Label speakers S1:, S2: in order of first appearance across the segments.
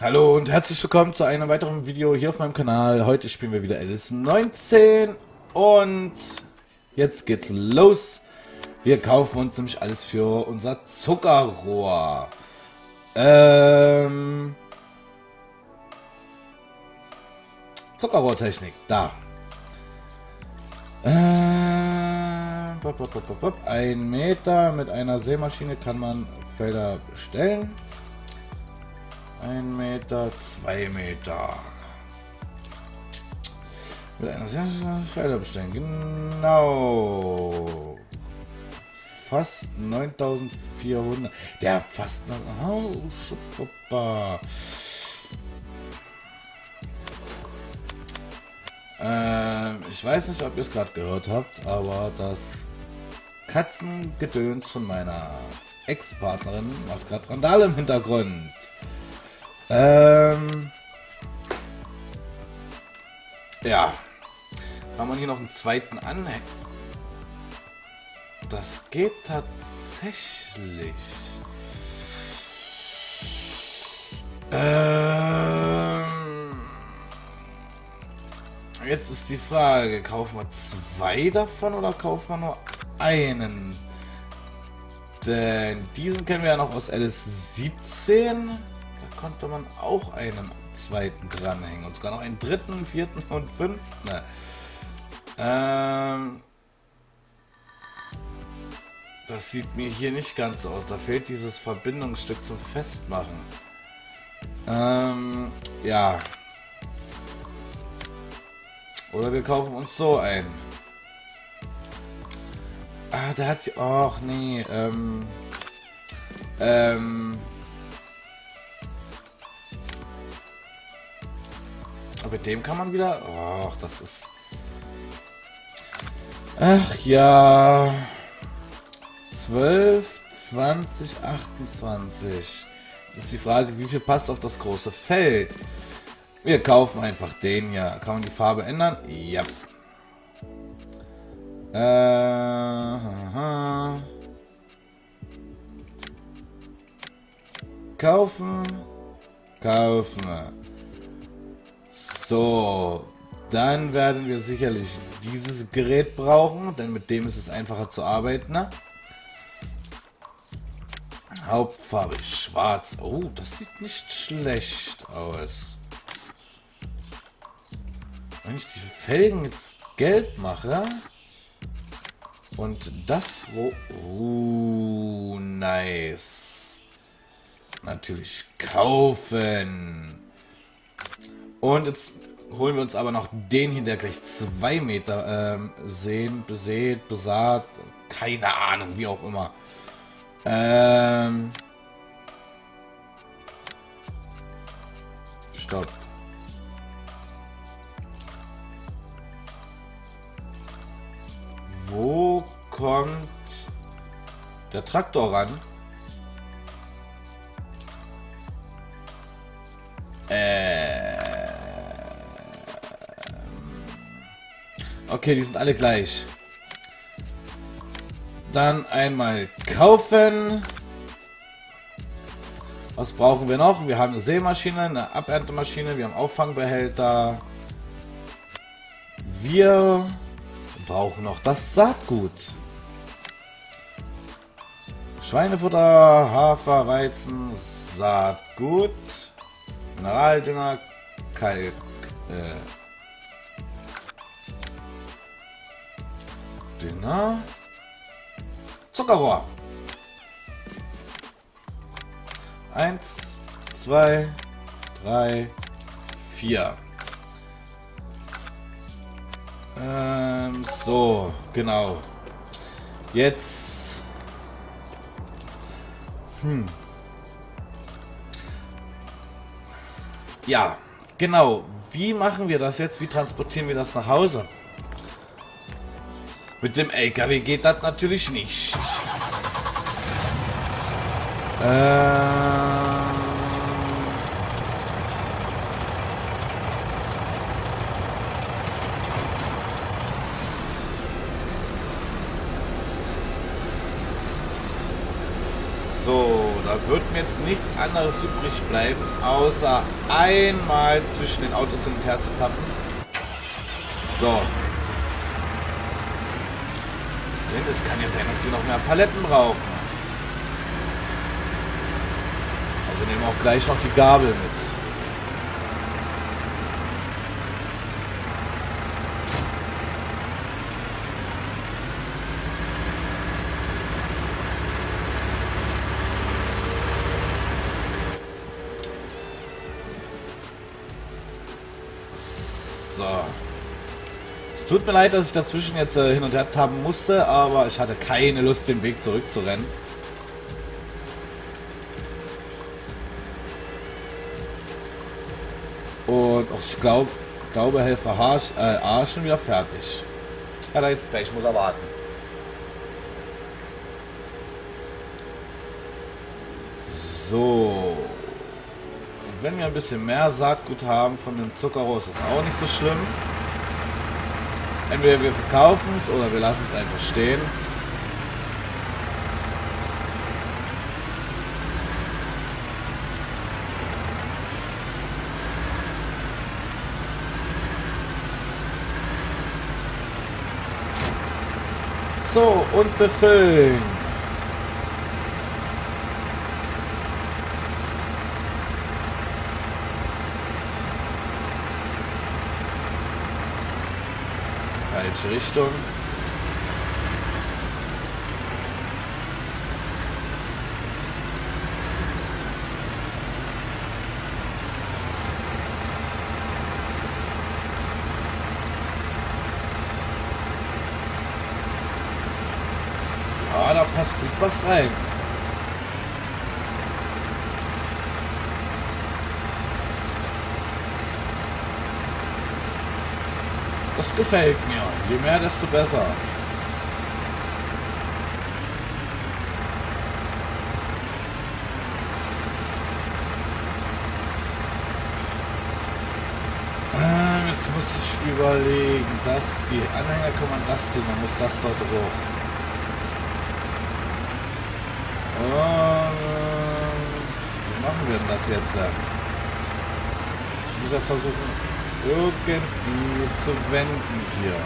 S1: Hallo und herzlich willkommen zu einem weiteren Video hier auf meinem Kanal. Heute spielen wir wieder Alice 19 und jetzt geht's los. Wir kaufen uns nämlich alles für unser Zuckerrohr. Ähm, Zuckerrohrtechnik, da. Äh. Ein Meter mit einer Sämaschine kann man Felder bestellen. Ein Meter, zwei Meter. Mit einer Sämaschine Felder bestellen, genau. Fast 9400. Der fast. Oh, Ähm, ich weiß nicht, ob ihr es gerade gehört habt, aber das Katzengedöns von meiner Ex-Partnerin macht gerade Randale im Hintergrund. Ähm, ja. Kann man hier noch einen zweiten anhängen? Das geht tatsächlich. Ähm, jetzt ist die Frage, kaufen wir zwei davon oder kaufen wir nur einen? Denn diesen kennen wir ja noch aus Alice 17. Da konnte man auch einen zweiten dranhängen. Und sogar noch einen dritten, vierten und fünften. Ähm, das sieht mir hier nicht ganz so aus. Da fehlt dieses Verbindungsstück zum Festmachen. Ähm, ja. Oder wir kaufen uns so ein. Ah, der hat... Ach, nee. Ähm... Ähm... Aber mit dem kann man wieder... Ach, das ist... Ach ja... 12, 20, 28. Das ist die Frage, wie viel passt auf das große Feld. Wir kaufen einfach den hier. Kann man die Farbe ändern? Ja. Äh, aha. Kaufen. Kaufen. So. Dann werden wir sicherlich dieses Gerät brauchen, denn mit dem ist es einfacher zu arbeiten. Ne? Hauptfarbe schwarz. Oh, das sieht nicht schlecht aus. Wenn ich die Felgen jetzt gelb mache und das wo oh, nice. Natürlich kaufen. Und jetzt holen wir uns aber noch den hier, der gleich zwei Meter ähm, sehen, besät, besaat, keine Ahnung, wie auch immer. Ähm. Stopp. Der Traktor ran? Ähm. Okay, die sind alle gleich. Dann einmal kaufen. Was brauchen wir noch? Wir haben eine Sämaschine, eine Aberntemaschine, wir haben Auffangbehälter. Wir brauchen noch das Saatgut. Schweinefutter, Hafer, Weizen, Saatgut, Mineraldünger, Kalk, äh, Dünger. Zuckerrohr. Eins, zwei, drei, vier. Ähm, so, genau. Jetzt. Hm. Ja, genau. Wie machen wir das jetzt? Wie transportieren wir das nach Hause? Mit dem LKW geht das natürlich nicht. Ähm da wird mir jetzt nichts anderes übrig bleiben, außer einmal zwischen den Autos hin und her zu tappen. So. Denn es kann jetzt sein, dass wir noch mehr Paletten brauchen. Also nehmen wir auch gleich noch die Gabel mit. Tut mir leid, dass ich dazwischen jetzt äh, hin und her tappen musste, aber ich hatte keine Lust, den Weg zurückzurennen. Und auch ich glaub, glaube, Helfer H, äh, schon wieder fertig. Ja, da jetzt Pech, muss er warten. So. Wenn wir ein bisschen mehr Saatgut haben von dem Zuckerrohr, ist das auch nicht so schlimm. Entweder wir verkaufen es oder wir lassen es einfach stehen. So, und befüllen. Richtung. Ah, da passt gut was rein. Gefällt mir. Je mehr, desto besser. Ähm, jetzt muss ich überlegen, dass die Anhänger kann man das Ding, man muss das dort hoch. Ähm, wie machen wir denn das jetzt? Ich muss ja versuchen, irgendwie zu wenden hier.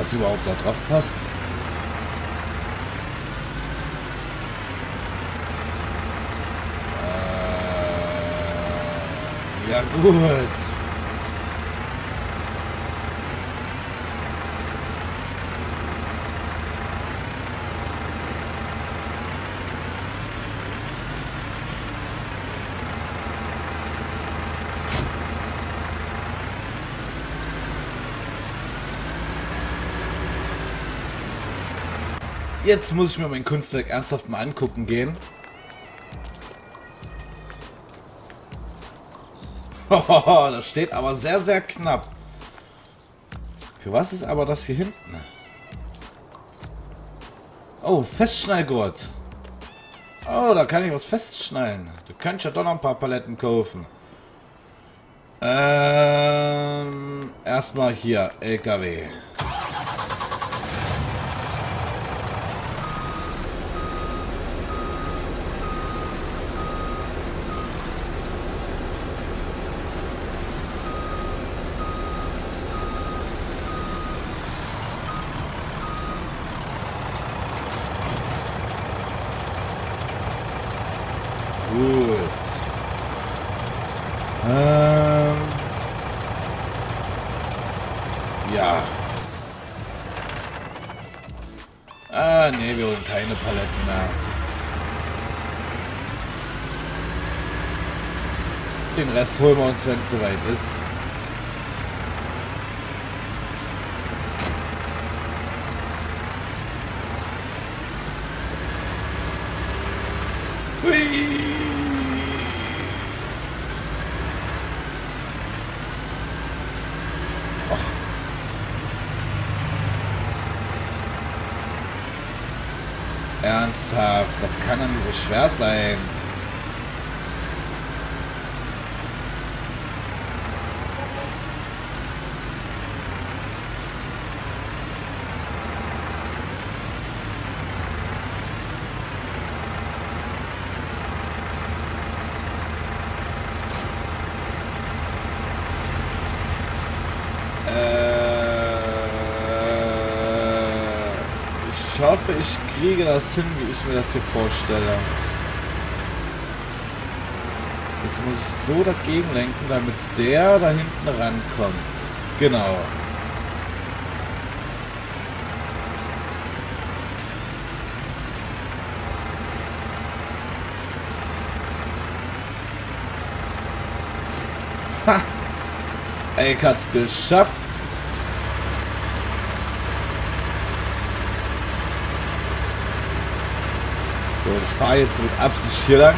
S1: das überhaupt da drauf passt. Ja gut. Jetzt muss ich mir mein Kunstwerk ernsthaft mal angucken gehen. Das steht aber sehr, sehr knapp. Für was ist aber das hier hinten? Oh, Festschnallgurt. Oh, da kann ich was festschnallen. Du kannst ja doch noch ein paar Paletten kaufen. Ähm, erstmal hier, LKW. keine Paletten mehr. Den Rest holen wir uns, wenn es soweit ist. Whee! Ernsthaft, das kann doch nicht so schwer sein. Ich hoffe, ich kriege das hin, wie ich mir das hier vorstelle. Jetzt muss ich so dagegen lenken, damit der da hinten rankommt. Genau. Ha! Eik hat's geschafft. So, ich fahre jetzt mit Absicht hier lang.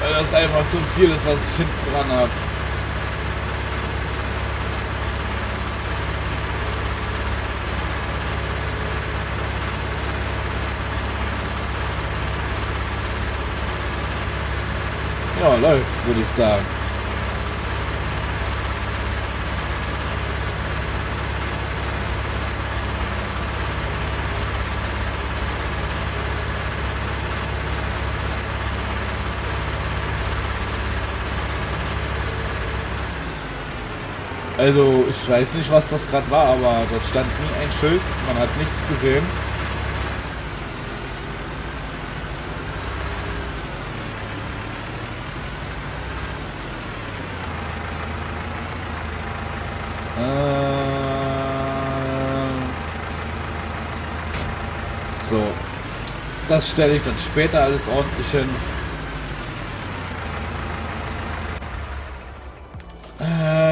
S1: Weil das einfach zu viel ist, was ich hinten dran habe. Ja, läuft, würde ich sagen. Also ich weiß nicht, was das gerade war, aber dort stand nie ein Schild, man hat nichts gesehen. Ähm so, das stelle ich dann später alles ordentlich hin.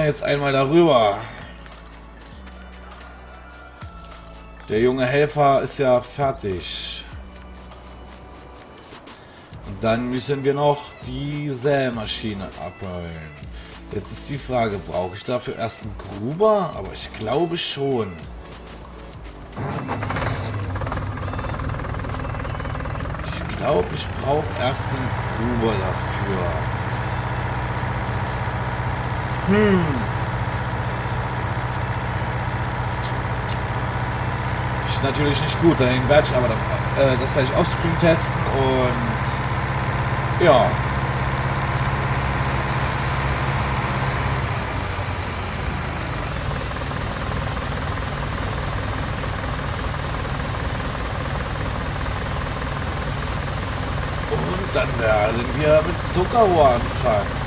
S1: Jetzt einmal darüber. Der junge Helfer ist ja fertig. Und dann müssen wir noch die Sämaschine abholen. Jetzt ist die Frage, brauche ich dafür erst einen Gruber? Aber ich glaube schon. Ich glaube, ich brauche erst einen Gruber dafür. Hm. Ist natürlich nicht gut, dahin werde ich aber äh, das werde ich offscreen testen und ja. Und dann werden wir mit Zuckerrohr anfangen.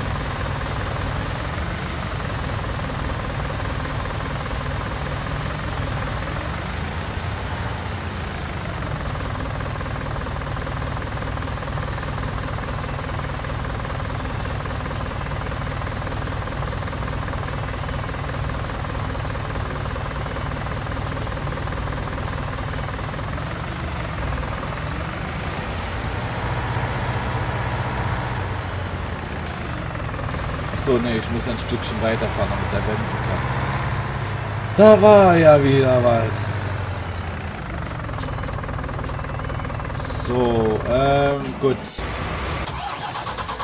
S1: So, ne, ich muss ein Stückchen weiterfahren, damit er wenden kann. Da war ja wieder was. So, ähm, gut.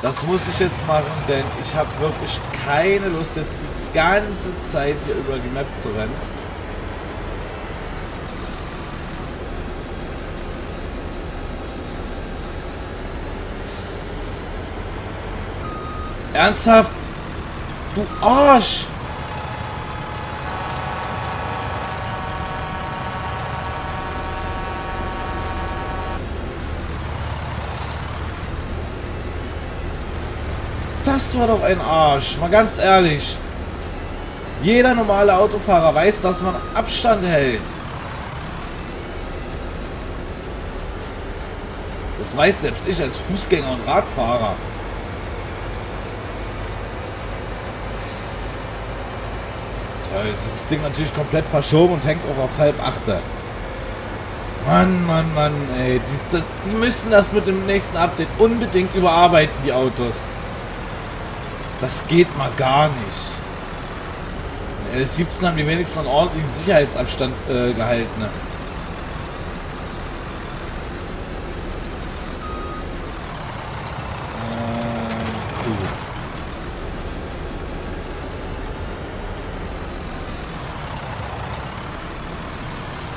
S1: Das muss ich jetzt machen, denn ich habe wirklich keine Lust, jetzt die ganze Zeit hier über die Map zu rennen. Ernsthaft? Du Arsch! Das war doch ein Arsch. Mal ganz ehrlich. Jeder normale Autofahrer weiß, dass man Abstand hält. Das weiß selbst ich als Fußgänger und Radfahrer. Jetzt ist das Ding natürlich komplett verschoben und hängt auch auf halb achter. Mann, Mann, Mann, ey. Die, die müssen das mit dem nächsten Update unbedingt überarbeiten, die Autos. Das geht mal gar nicht. LS17 haben die wenigstens einen ordentlichen Sicherheitsabstand äh, gehalten. Ne?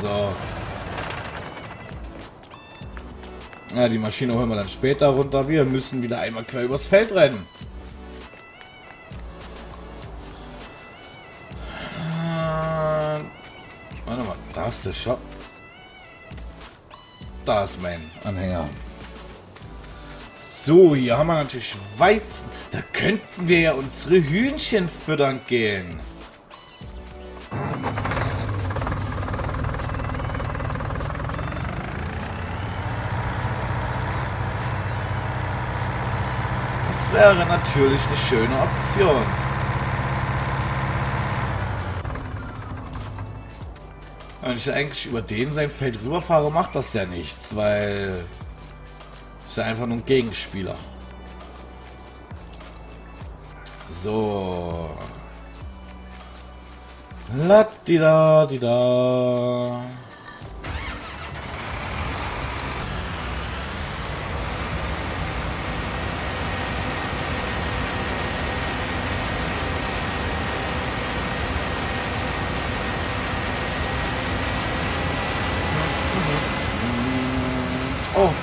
S1: So. Ja, die Maschine holen wir dann später runter. Wir müssen wieder einmal quer übers Feld rennen. Äh, warte mal, da ist der Shop. Da ist mein Anhänger. So, hier haben wir natürlich Weizen. Da könnten wir ja unsere Hühnchen füttern gehen. Wäre natürlich eine schöne Option. Wenn ich eigentlich über den sein Feld rüberfahre, macht das ja nichts, weil ist ja einfach nur ein Gegenspieler. So. La di da di da.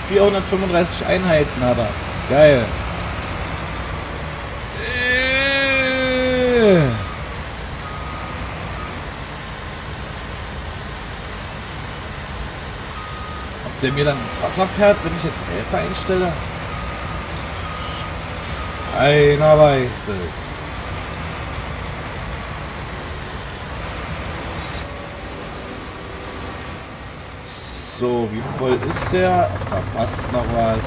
S1: 435 Einheiten hat er. Geil. Ob der mir dann ins Wasser fährt, wenn ich jetzt Elfer einstelle? Einer weiß es. So, wie voll ist der? Da passt noch was.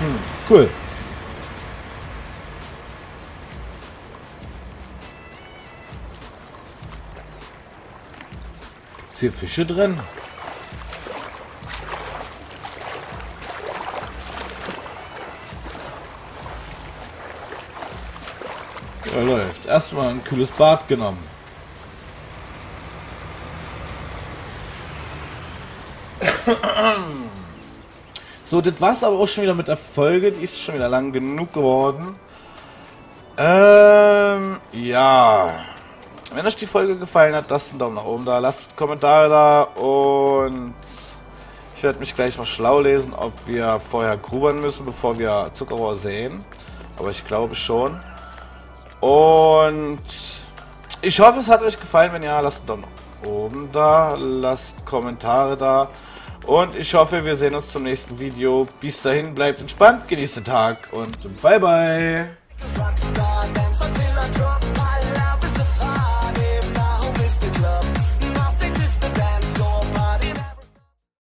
S1: Hm, cool. Ist hier Fische drin? Erstmal ein kühles Bad genommen. So, das war's aber auch schon wieder mit der Folge. Die ist schon wieder lang genug geworden. Ähm, ja. Wenn euch die Folge gefallen hat, lasst einen Daumen nach oben da, lasst Kommentare da und ich werde mich gleich mal schlau lesen, ob wir vorher grubern müssen, bevor wir Zuckerrohr sehen. Aber ich glaube schon. Und ich hoffe, es hat euch gefallen. Wenn ja, lasst einen Daumen oben da, lasst Kommentare da. Und ich hoffe, wir sehen uns zum nächsten Video. Bis dahin, bleibt entspannt, genießt den Tag und bye bye.